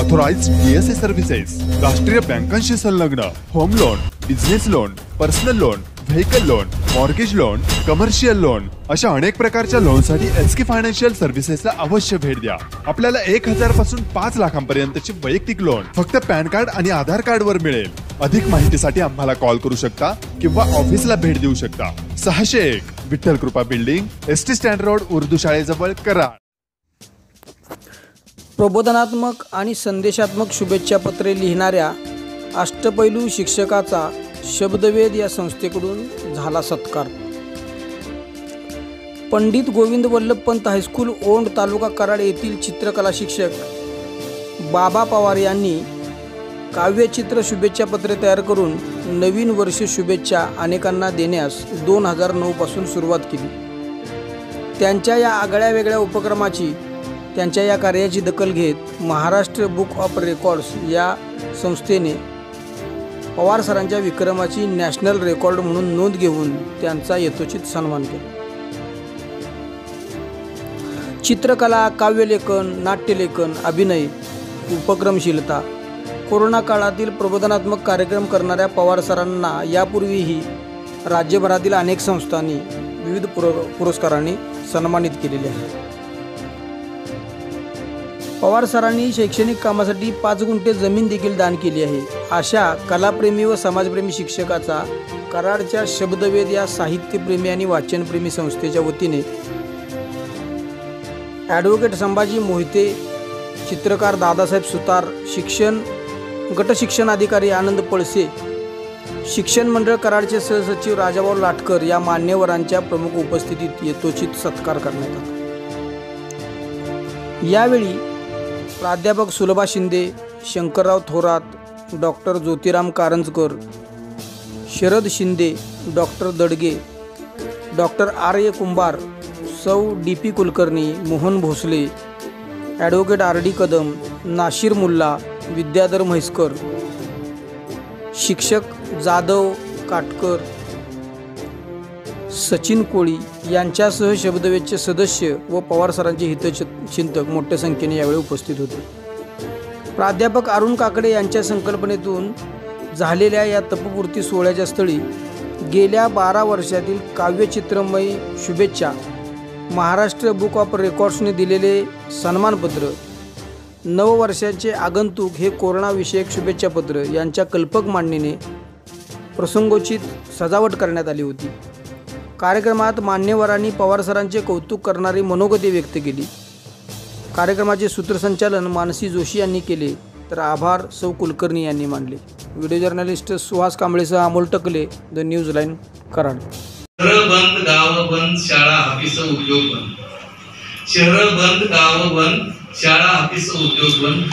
Authorise BSA services राष्ट्रीय बँकांशी संलग्न home loan business loan personal loan vehicle loan mortgage loan commercial loan अशा अनेक प्रकारच्या लोनसाठी एस के फायनान्शियल सर्व्हिसेसला अवश्य भेट द्या. आपल्याला एक हजारपासून पाच लाखांपर्यंतचे वैयक्तिक लोन फक्त पॅन कार्ड आणि आधार कार्ड वर मिळेल. अधिक माहितीसाठी आम्हाला कॉल करू शकता किंवा ऑफिसला भेट देऊ शकता. सहाशे एक Vitthal Krupa building S T stand road Urdu शाळेजवळ करा प्रबोधनात्मक आणि संदेशात्मक शुभेच्छा पत्रे लिहिणाऱ्या अष्टपैलू शिक्षकाचा शब्दवेद या संस्थेकडून झाला सत्कार. पंडित गोविंद वल्लभ पंत हायस्कूल ओंड तालुका कराड येथील चित्रकला शिक्षक बाबा पवार यांनी काव्यचित्र शुभेच्छा पत्रे तयार करून नवीन वर्ष शुभेच्छा अनेकांना देण्यास दोन हजार नऊपासून सुरुवात केली. त्यांच्या या आगळ्या वेगळ्या उपक्रमाची त्यांच्या या कार्याची दखल घेत महाराष्ट्र बुक ऑफ रेकॉर्ड्स या संस्थेने पवार सरांच्या विक्रमाची नॅशनल रेकॉर्ड म्हणून नोंद घेऊन त्यांचा यथोचित सन्मान केला. चित्रकला काव्यलेखन नाट्यलेखन अभिनय उपक्रमशीलता कोरोना काळातील प्रबोधनात्मक कार्यक्रम करणाऱ्या पवार सरांना यापूर्वीही राज्यभरातील अनेक संस्थांनी विविध पुर पुरस्कारांनी सन्मानित केलेले आहे. पवार सरांनी शैक्षणिक कामासाठी पाच गुंठे जमीन देखील दान केली आहे. अशा कलाप्रेमी व समाजप्रेमी शिक्षकाचा कराडच्या शब्दवेद या साहित्यप्रेमी आणि वाचनप्रेमी संस्थेच्या वतीने. ॲडव्होकेट संभाजी मोहिते चित्रकार दादासाहेब सुतार शिक्षण गटशिक्षण अधिकारी आनंद पळसे शिक्षण मंडळ कराडचे सहसचिव राजाभाऊ लाटकर या मान्यवरांच्या प्रमुख उपस्थितीत यथोचित सत्कार करण्यात आला. यावेळी प्राध्यापक Sulabha Shinde Shankarrao Thorat doctor Jyotiram Karanjkar Sharad Shinde doctor Dadge doctor R A Kumbhar सौ D P Kulkarni Mohan Bhosle advocate R D Kadam Nashir Mulla Vidyadhar Mhaiskar शिक्षक जाधव काटकर सचिन कोळी यांच्यासह शब्दवेदचे सदस्य व पवार सरांचे हितचिंतक मोठ्या संख्येने यावेळी उपस्थित होते. प्राध्यापक अरुण काकडे यांच्या संकल्पनेतून झालेल्या या तपपूर्ती सोहळ्याच्या स्थळी गेल्या बारा वर्षातील काव्यचित्रमयी शुभेच्छा महाराष्ट्र बुक ऑफ रेकॉर्ड्सने दिलेले सन्मानपत्र नववर्षाचे आगंतुक हे कोरोनाविषयक शुभेच्छापत्र यांच्या कल्पक मांडणीने प्रसंगोचित सजावट करण्यात आली होती. कार्यक्रमात मान्यवरांनी पवार सरांचे कौतुक करणारी मनोगती व्यक्त केली. कार्यक्रमाचे सूत्रसंचालन मानसी जोशी यांनी केले तर आभार सौ कुलकर्णी यांनी मानले. Video journalist Suhas कांबळेसह Amol Takle the news line Karad. शहर बंद गाव बंद शाळा ऑफिस उद्योग बंद. शहर बंद गाव बंद शाळा ऑफिस उद्योग बंद.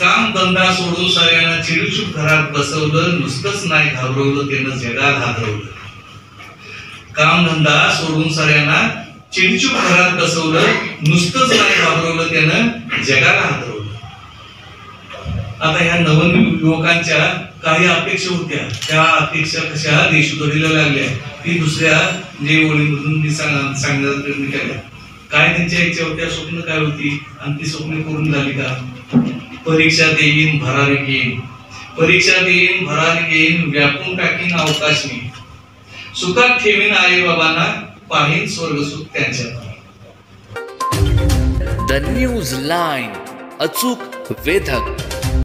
काम धंदा सोडून सगळ्यांना चिडूचूप घरात बसवलं नुसतंच नाही घाबरवलं त्यानं जगात हादरवलं काम धंदा सोडून सगळ्यांना चिडचूप घरात बसवलं नुसतंच नाही वापरवलं त्यानं जगाला हातरवलं आता ह्या नवीन युवकांच्या काही अपेक्षा होत्या. त्या अपेक्षा कशा देशोधडीला लागल्या ती दुसऱ्या जे ओळीमधून मी सांग- सांगण्याचा प्रयत्न केला. काय त्यांच्या इच्छा होत्या स्वप्न काय होती? आणि ती स्वप्न करून झाली का? परीक्षा देईन भरारी घेईन. परीक्षा देईन भरारी घेईन व्यापून टाकीन अवकाश मी. सुखात ठेवीन आई बाबांना पाहिन स्वर्ग सुख त्यांच्या द न्यूज लाईन अचूक वेधक.